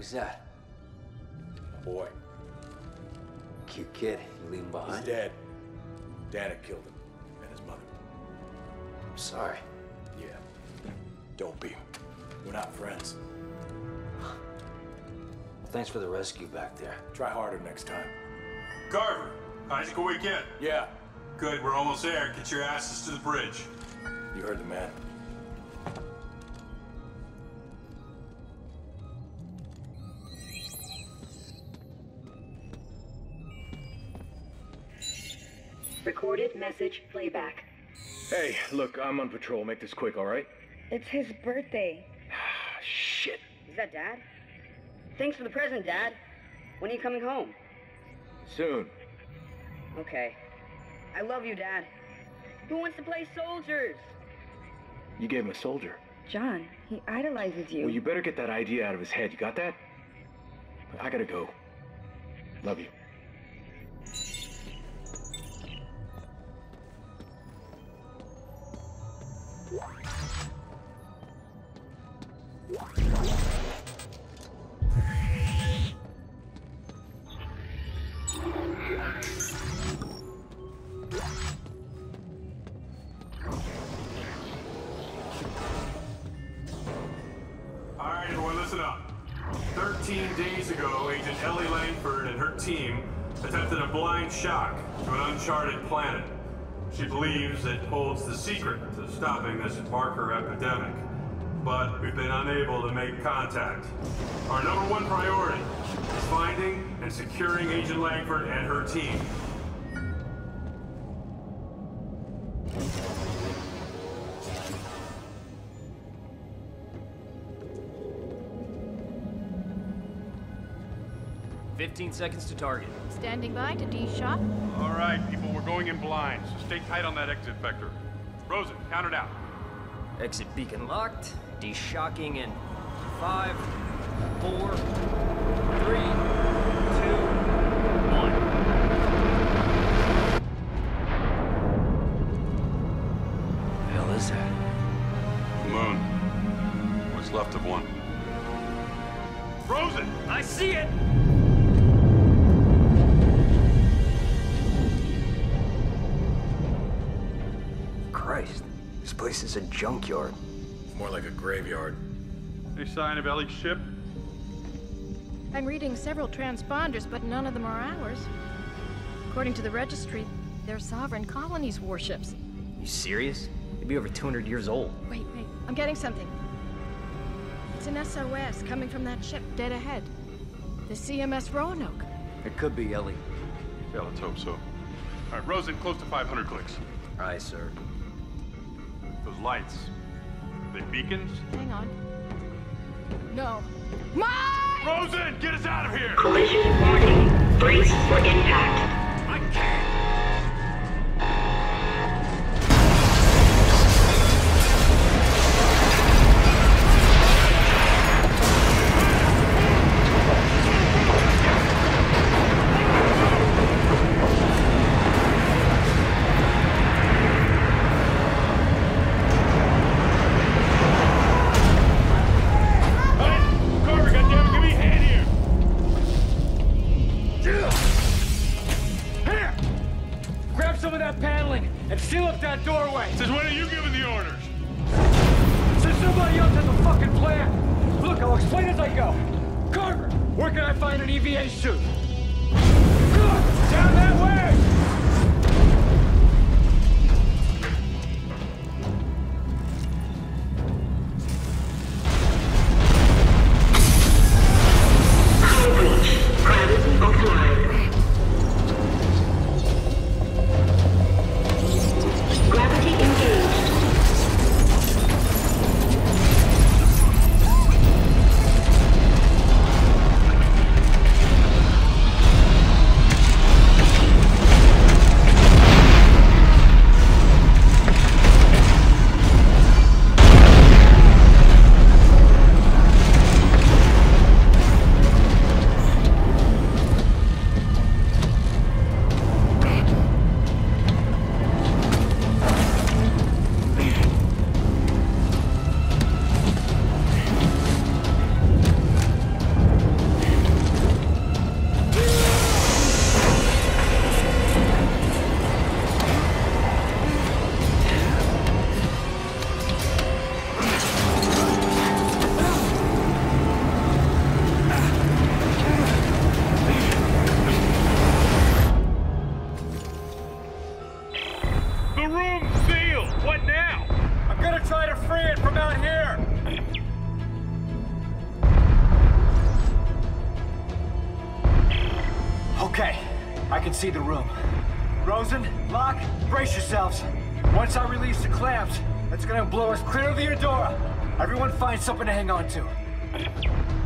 Who's that? Boy, Cute kid. You leave him behind? he's behind? dead. Danik killed him. And his mother. I'm sorry. Yeah. Don't be. We're not friends. Thanks for the rescue back there. Try harder next time. Carver, Isaac a week in. Yeah, Good, we're almost there. Get your asses to the bridge. you heard the man. Recorded message playback. Hey, look, I'm on patrol. Make this quick, all right? It's his birthday. Shit. Is that Dad? Thanks for the present, Dad. When are you coming home? Soon. Okay. I love you, Dad. Who wants to play soldiers? You gave him a soldier. John, he idolizes you. Well, you better get that idea out of his head. You got that? I gotta go. Love you. 13 days ago, Agent Ellie Langford and her team attempted a blind shock to an uncharted planet. She believes it holds the secret to stopping this Marker epidemic. But we've been unable to make contact. Our number one priority is finding and securing Agent Langford and her team. Fifteen seconds to target. Standing by to de-shock. All right, people, we're going in blind, so stay tight on that exit vector. Rosen, count it out. Exit beacon locked. De-shocking in five, four, three, two, one. The hell is that? Moon. What's left of one. Frozen! I see it! This place is a junkyard. More like a graveyard. Any sign of Ellie's ship? I'm reading several transponders, but none of them are ours. According to the registry, they're sovereign colonies warships. You serious? They'd be over 200 years old. Wait, wait, I'm getting something. It's an SOS coming from that ship dead ahead. The CMS Roanoke. It could be Ellie. Yeah, let's hope so. All right, Rosen, close to 500 clicks. Aye, sir. Those lights. Are they beacons? Hang on. No. My! Rosen, get us out of here! Collision warning. Brace for impact. Some of that paneling and seal up that doorway. Since when are you giving the orders? Since somebody else has a fucking plan. Look, I'll explain as I go. Carver, where can I find an EVA suit? Good! Down that way! Can see the room. Rosen, Locke, brace yourselves. Once I release the clamps, it's gonna blow us clear of the Eudora. Everyone find something to hang on to.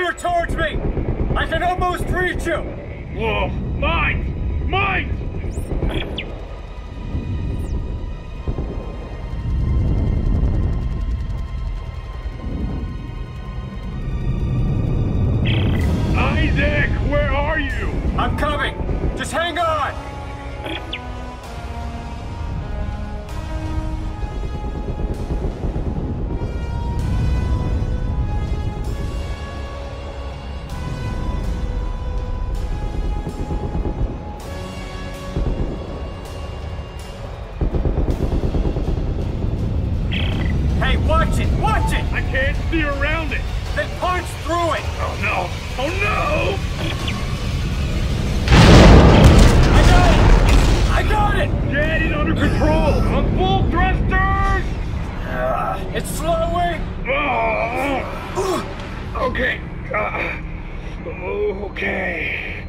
Steer towards me! I can almost reach you! Whoa! mine! Mines! Can't see around it! Then punch through it! Oh no! Oh no! I got it! I got it! Get it under control! On full thrusters! Uh, it's slowing! Oh. Okay. Uh, okay.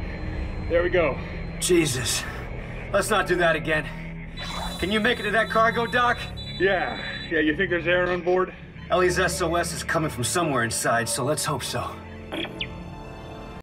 There we go. Jesus. Let's not do that again. Can you make it to that cargo dock? Yeah. Yeah, you think there's air on board? Ellie's SOS is coming from somewhere inside, so let's hope so.